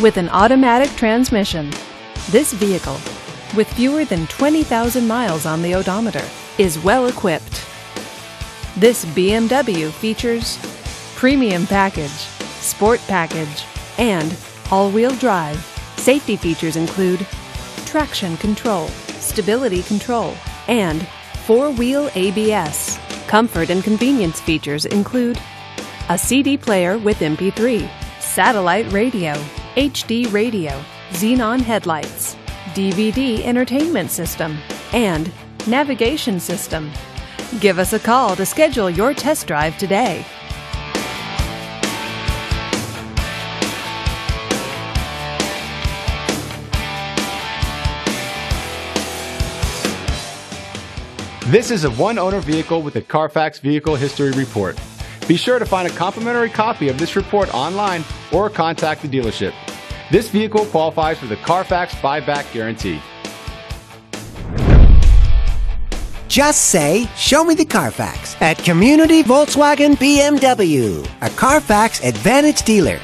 with an automatic transmission. This vehicle, with fewer than 20,000 miles on the odometer, is well equipped. This BMW features Premium Package, Sport Package, and all-wheel drive. Safety features include traction control, stability control, and four-wheel ABS. Comfort and convenience features include a CD player with MP3, satellite radio, HD radio, xenon headlights, DVD entertainment system, and navigation system. Give us a call to schedule your test drive today. This is a one owner vehicle with a Carfax Vehicle History Report. Be sure to find a complimentary copy of this report online or contact the dealership. This vehicle qualifies for the Carfax buyback guarantee. Just say, Show me the Carfax at Community Volkswagen BMW, a Carfax Advantage dealer.